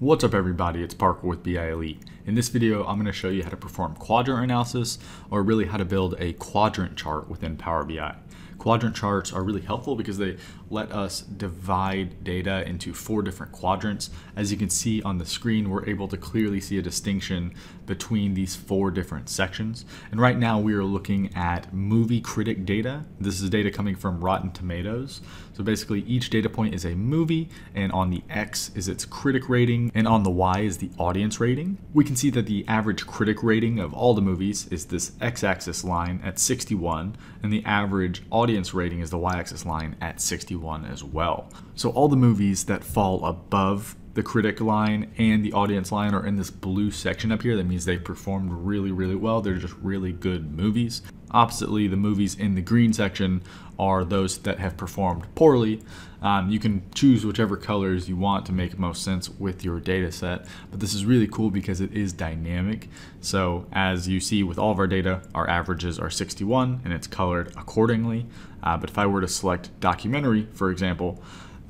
What's up everybody, it's Parker with BI Elite. In this video, I'm going to show you how to perform quadrant analysis, or really how to build a quadrant chart within Power BI. Quadrant charts are really helpful because they let us divide data into four different quadrants. As you can see on the screen, we're able to clearly see a distinction between these four different sections. And right now we are looking at movie critic data. This is data coming from Rotten Tomatoes. So basically each data point is a movie and on the X is its critic rating and on the Y is the audience rating. We can see that the average critic rating of all the movies is this X-axis line at 61 and the average audience rating is the Y-axis line at 61 as well. So all the movies that fall above the critic line and the audience line are in this blue section up here. That means they performed really, really well. They're just really good movies. Oppositely, the movies in the green section are those that have performed poorly. Um, you can choose whichever colors you want to make most sense with your data set, but this is really cool because it is dynamic. So as you see with all of our data, our averages are 61 and it's colored accordingly. Uh, but if I were to select documentary, for example,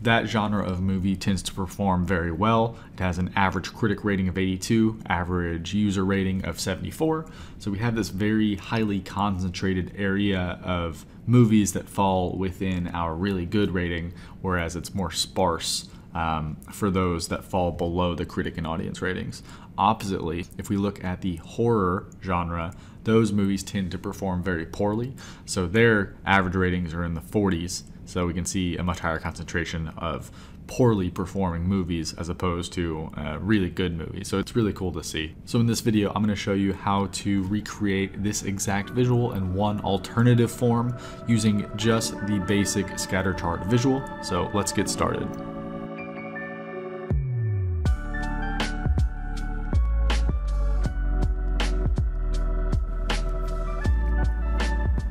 that genre of movie tends to perform very well. It has an average critic rating of 82, average user rating of 74. So we have this very highly concentrated area of movies that fall within our really good rating, whereas it's more sparse um, for those that fall below the critic and audience ratings. Oppositely, if we look at the horror genre, those movies tend to perform very poorly. So their average ratings are in the 40s so we can see a much higher concentration of poorly performing movies as opposed to uh, really good movies. So it's really cool to see. So in this video, I'm going to show you how to recreate this exact visual in one alternative form using just the basic scatter chart visual. So let's get started.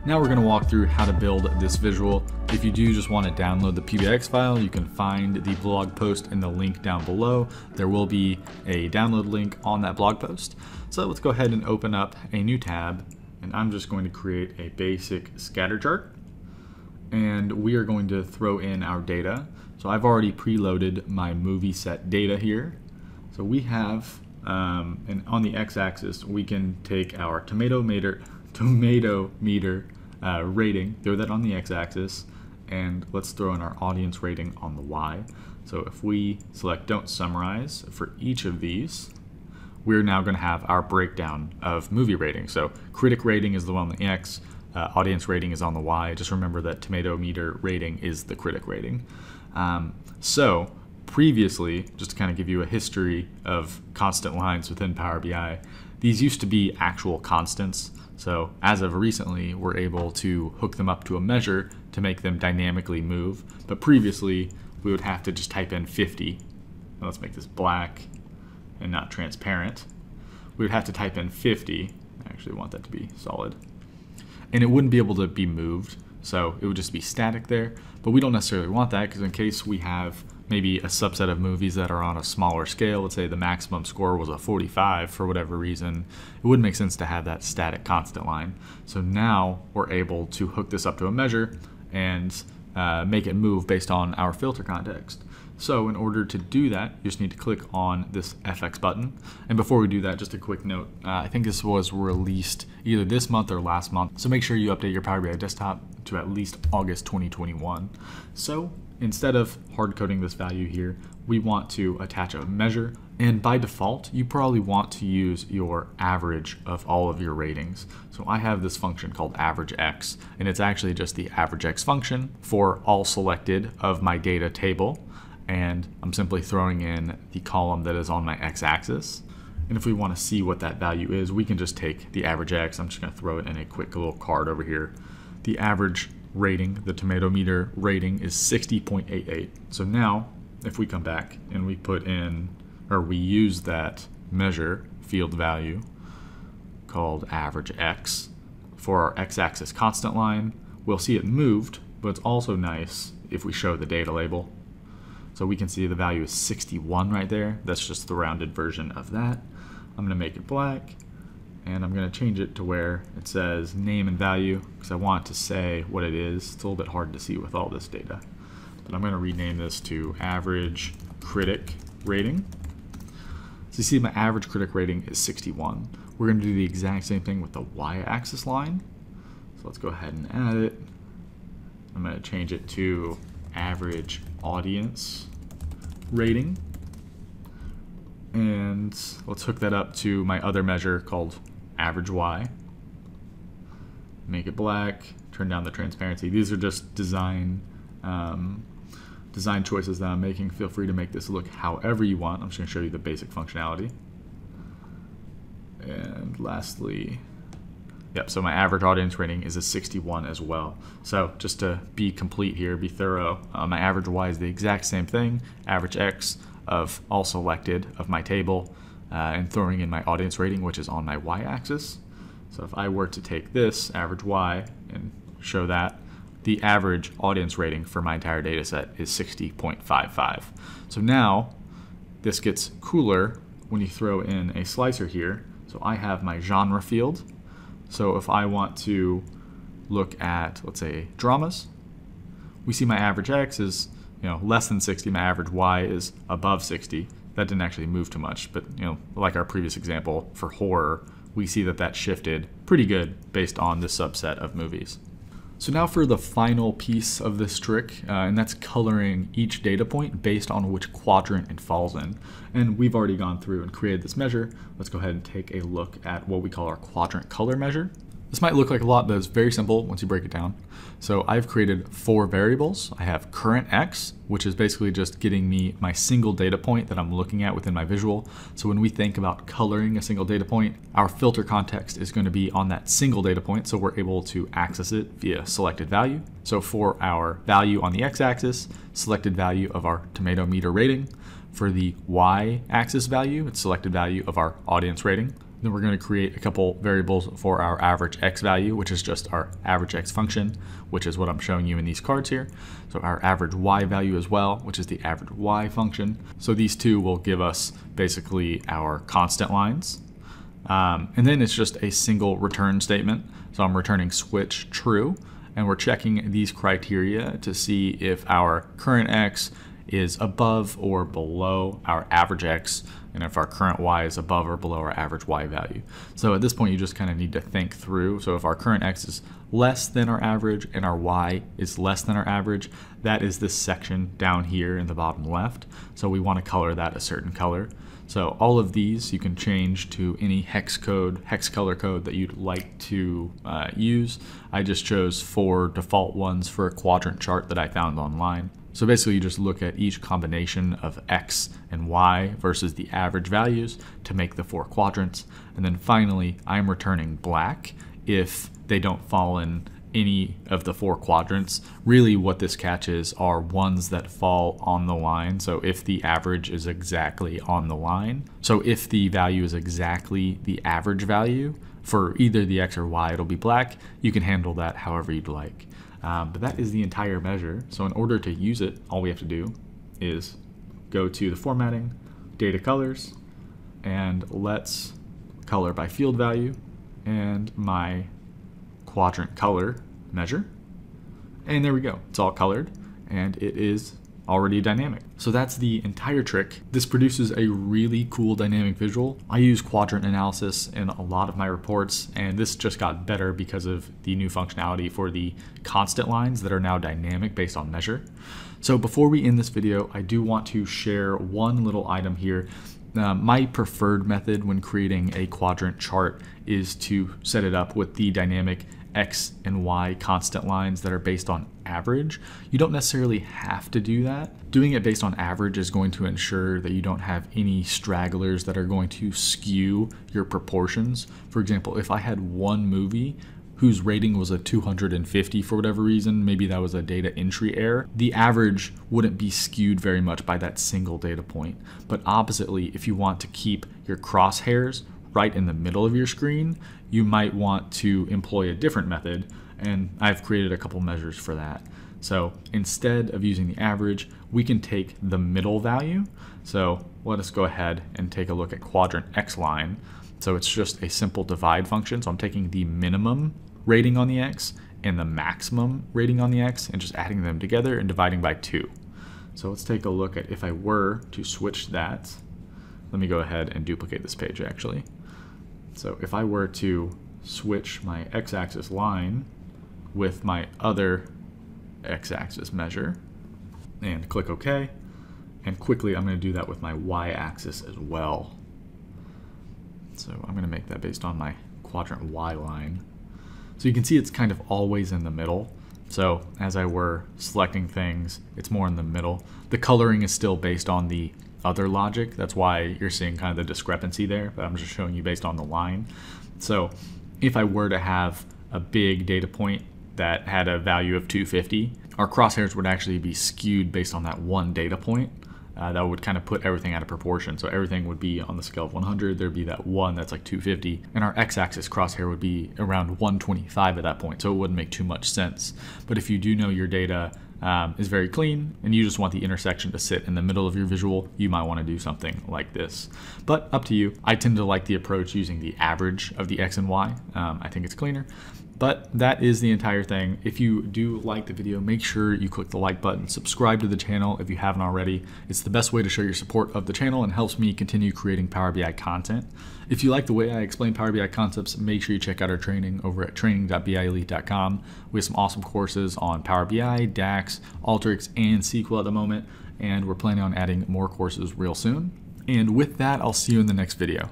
Now we're going to walk through how to build this visual. If you do just want to download the PBIX file, you can find the blog post in the link down below. There will be a download link on that blog post. So let's go ahead and open up a new tab and I'm just going to create a basic scatter chart and we are going to throw in our data. So I've already preloaded my movie set data here. So we have, um, and on the x-axis, we can take our tomato meter, tomato meter uh, rating, throw that on the x-axis, and let's throw in our audience rating on the y. So if we select don't summarize for each of these, we're now going to have our breakdown of movie rating. So critic rating is the one on the x, uh, audience rating is on the y. Just remember that tomato meter rating is the critic rating. Um, so previously, just to kind of give you a history of constant lines within Power BI, these used to be actual constants. So as of recently, we're able to hook them up to a measure to make them dynamically move. But previously, we would have to just type in 50. Now let's make this black and not transparent. We would have to type in 50. I actually want that to be solid. And it wouldn't be able to be moved. So it would just be static there. But we don't necessarily want that because in case we have maybe a subset of movies that are on a smaller scale, let's say the maximum score was a 45 for whatever reason, it would not make sense to have that static constant line. So now we're able to hook this up to a measure and uh, make it move based on our filter context. So in order to do that, you just need to click on this FX button. And before we do that, just a quick note, uh, I think this was released either this month or last month. So make sure you update your Power BI desktop to at least August 2021. So instead of hard coding this value here, we want to attach a measure. And by default, you probably want to use your average of all of your ratings. So I have this function called average x, and it's actually just the average x function for all selected of my data table. And I'm simply throwing in the column that is on my x-axis. And if we want to see what that value is, we can just take the average x. I'm just going to throw it in a quick little card over here. The average rating, the tomato meter rating is 60.88. So now if we come back and we put in, or we use that measure field value called average x for our x-axis constant line, we'll see it moved, but it's also nice if we show the data label. So we can see the value is 61 right there. That's just the rounded version of that. I'm going to make it black and I'm going to change it to where it says name and value because I want to say what it is. It's a little bit hard to see with all this data. But I'm going to rename this to average critic rating. So you see my average critic rating is 61. We're going to do the exact same thing with the y-axis line. So let's go ahead and add it. I'm going to change it to average audience rating. And let's hook that up to my other measure called average Y. Make it black, turn down the transparency. These are just design um, design choices that I'm making. Feel free to make this look however you want. I'm just going to show you the basic functionality. And lastly, yep, so my average audience rating is a 61 as well. So just to be complete here, be thorough, uh, my average Y is the exact same thing, average X of all selected of my table, uh, and throwing in my audience rating, which is on my Y-axis. So if I were to take this average Y and show that, the average audience rating for my entire data set is 60.55. So now this gets cooler when you throw in a slicer here. So I have my genre field. So if I want to look at, let's say, dramas, we see my average X is you know less than 60, my average Y is above 60. That didn't actually move too much, but you know, like our previous example for horror, we see that that shifted pretty good based on the subset of movies. So now for the final piece of this trick, uh, and that's coloring each data point based on which quadrant it falls in. And we've already gone through and created this measure. Let's go ahead and take a look at what we call our quadrant color measure. This might look like a lot, but it's very simple once you break it down. So I've created four variables. I have current X, which is basically just getting me my single data point that I'm looking at within my visual. So when we think about coloring a single data point, our filter context is going to be on that single data point, so we're able to access it via selected value. So for our value on the x-axis, selected value of our tomato meter rating. For the y-axis value, it's selected value of our audience rating. Then we're going to create a couple variables for our average x value, which is just our average x function, which is what I'm showing you in these cards here. So our average y value as well, which is the average y function. So these two will give us basically our constant lines. Um, and then it's just a single return statement. So I'm returning switch true, and we're checking these criteria to see if our current x is above or below our average x and if our current y is above or below our average y value. So at this point you just kind of need to think through. So if our current x is less than our average and our y is less than our average, that is this section down here in the bottom left. So we want to color that a certain color. So all of these you can change to any hex code, hex color code that you'd like to uh, use. I just chose four default ones for a quadrant chart that I found online. So basically you just look at each combination of X and Y versus the average values to make the four quadrants. And then finally, I'm returning black if they don't fall in any of the four quadrants. Really what this catches are ones that fall on the line. So if the average is exactly on the line. So if the value is exactly the average value for either the X or Y, it'll be black. You can handle that however you'd like. Um, but that is the entire measure. So in order to use it, all we have to do is go to the formatting, data colors, and let's color by field value and my quadrant color measure. And there we go. It's all colored and it is already dynamic. So that's the entire trick. This produces a really cool dynamic visual. I use quadrant analysis in a lot of my reports, and this just got better because of the new functionality for the constant lines that are now dynamic based on measure. So before we end this video, I do want to share one little item here uh, my preferred method when creating a quadrant chart is to set it up with the dynamic x and y constant lines that are based on average. You don't necessarily have to do that. Doing it based on average is going to ensure that you don't have any stragglers that are going to skew your proportions. For example, if I had one movie whose rating was a 250 for whatever reason, maybe that was a data entry error, the average wouldn't be skewed very much by that single data point. But oppositely, if you want to keep your crosshairs right in the middle of your screen, you might want to employ a different method, and I've created a couple measures for that. So instead of using the average, we can take the middle value. So let us go ahead and take a look at quadrant X line. So it's just a simple divide function. So I'm taking the minimum rating on the X and the maximum rating on the X and just adding them together and dividing by two. So let's take a look at if I were to switch that let me go ahead and duplicate this page actually. So if I were to switch my x-axis line with my other x-axis measure and click OK, and quickly I'm going to do that with my y-axis as well. So I'm going to make that based on my quadrant Y line. So you can see it's kind of always in the middle. So as I were selecting things, it's more in the middle. The coloring is still based on the other logic. That's why you're seeing kind of the discrepancy there, but I'm just showing you based on the line. So if I were to have a big data point that had a value of 250, our crosshairs would actually be skewed based on that one data point uh, that would kind of put everything out of proportion. So everything would be on the scale of 100. There'd be that one that's like 250, and our x-axis crosshair would be around 125 at that point. So it wouldn't make too much sense. But if you do know your data um, is very clean and you just want the intersection to sit in the middle of your visual, you might want to do something like this. But up to you. I tend to like the approach using the average of the x and y. Um, I think it's cleaner. But that is the entire thing. If you do like the video, make sure you click the like button, subscribe to the channel if you haven't already. It's the best way to show your support of the channel and helps me continue creating Power BI content. If you like the way I explain Power BI concepts, make sure you check out our training over at training.bielite.com. We have some awesome courses on Power BI, DAX, Alteryx, and SQL at the moment, and we're planning on adding more courses real soon. And with that, I'll see you in the next video.